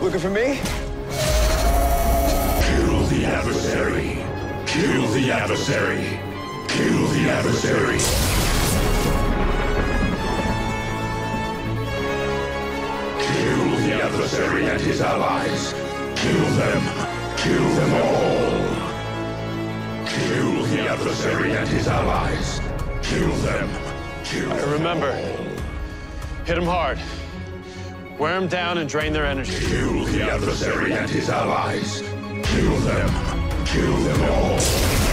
Looking for me? Kill the adversary. Kill the adversary. Kill the adversary. Kill the adversary and his allies. Kill them. Kill them all. Kill the adversary and his allies. Kill them. Kill them Remember, all. hit him hard. Wear them down and drain their energy. Kill the adversary and his allies. Kill them. Kill them all.